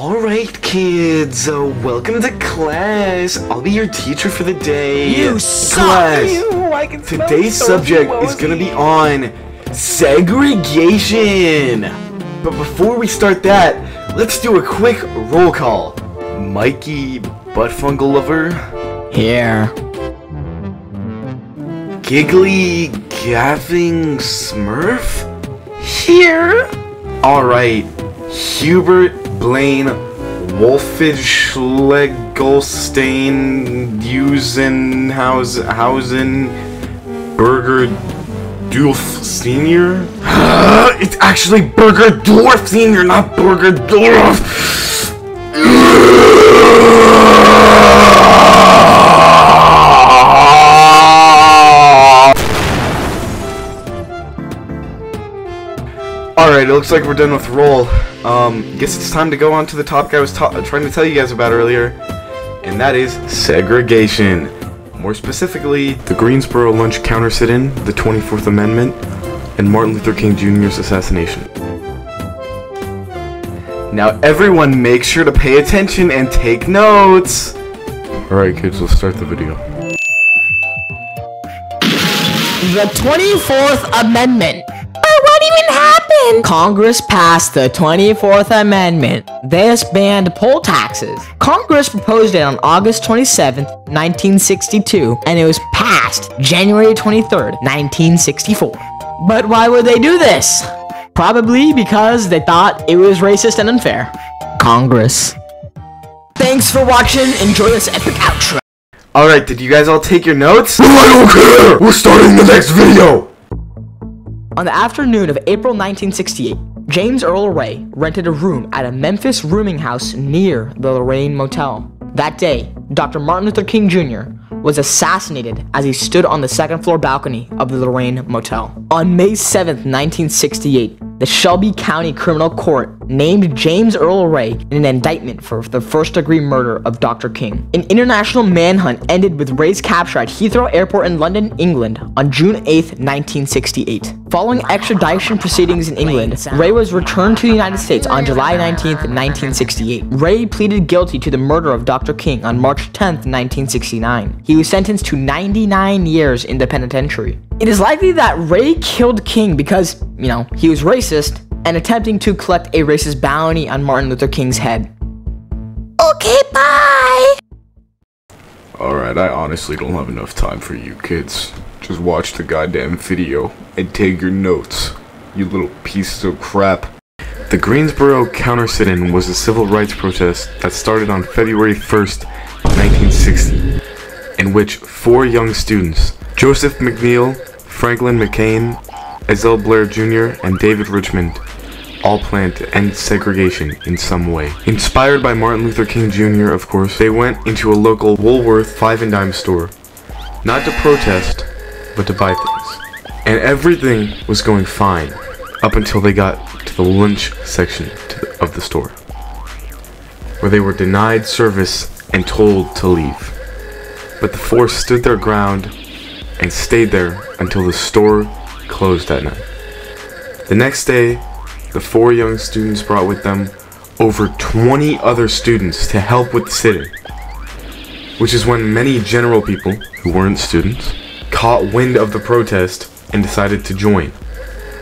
Alright, kids, uh, welcome to class. I'll be your teacher for the day. You suck. Class, Ew, I can today's so subject is gonna be on segregation. But before we start that, let's do a quick roll call. Mikey Buttfungle Lover, Here. Giggly Gaffing Smurf? Here? Alright, Hubert Blaine Wolfish Legolstein Usenhausen Burger Dulf Senior? it's actually Burger Dwarf Senior, not Burger Dwarf! It looks like we're done with roll. Um, guess it's time to go on to the topic I was ta- trying to tell you guys about earlier, and that is segregation. More specifically, the Greensboro lunch counter sit-in, the 24th Amendment, and Martin Luther King Jr.'s assassination. Now everyone make sure to pay attention and take notes! Alright kids, let's start the video. The 24th Amendment. But what even happened? Congress passed the 24th Amendment. This banned poll taxes. Congress proposed it on August 27, 1962, and it was passed January 23, 1964. But why would they do this? Probably because they thought it was racist and unfair. Congress. Thanks for watching. Enjoy this epic outro. Alright, did you guys all take your notes? No, I don't care! We're starting the next video! On the afternoon of April 1968, James Earl Ray rented a room at a Memphis rooming house near the Lorraine Motel. That day, Dr. Martin Luther King Jr. was assassinated as he stood on the second floor balcony of the Lorraine Motel. On May 7, 1968, the Shelby County Criminal Court named James Earl Ray in an indictment for the first degree murder of Dr. King. An international manhunt ended with Ray's capture at Heathrow Airport in London, England on June 8, 1968. Following extradition proceedings in England, Ray was returned to the United States on July 19, 1968. Ray pleaded guilty to the murder of Dr. King on March 10, 1969. He was sentenced to 99 years in the penitentiary. It is likely that Ray killed King because, you know, he was racist and attempting to collect a racist bounty on Martin Luther King's head. Okay, bye! Alright, I honestly don't have enough time for you kids. Just watch the goddamn video and take your notes, you little pieces of crap. The Greensboro counter sit-in was a civil rights protest that started on February 1st, 1960, in which four young students, Joseph McNeil, Franklin McCain, Ezell Blair Jr., and David Richmond, all planned to end segregation in some way. Inspired by Martin Luther King Jr., of course, they went into a local Woolworth five and dime store, not to protest, but to buy things. And everything was going fine up until they got to the lunch section the, of the store, where they were denied service and told to leave. But the four stood their ground and stayed there until the store closed that night. The next day, the four young students brought with them over 20 other students to help with the sit-in, which is when many general people, who weren't students, caught wind of the protest and decided to join.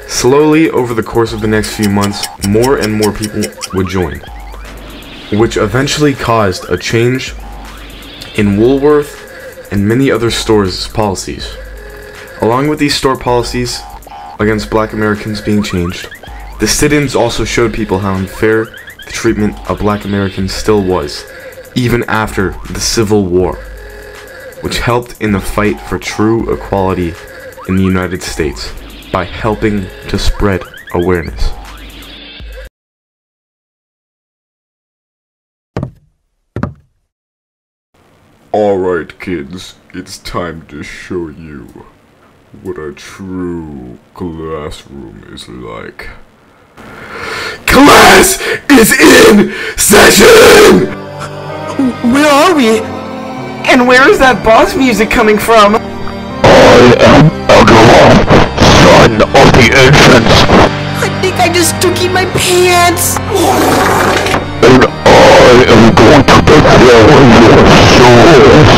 Slowly, over the course of the next few months, more and more people would join, which eventually caused a change in Woolworth and many other stores' policies. Along with these store policies against black Americans being changed, the sit-ins also showed people how unfair the treatment of black Americans still was, even after the Civil War, which helped in the fight for true equality in the United States by helping to spread awareness. Alright kids, it's time to show you what a true classroom is like. Class is in session! Where are we? And where is that boss music coming from? I am Agarwal, son of the ancients, I think I just took in my pants. and I am going to sell your soul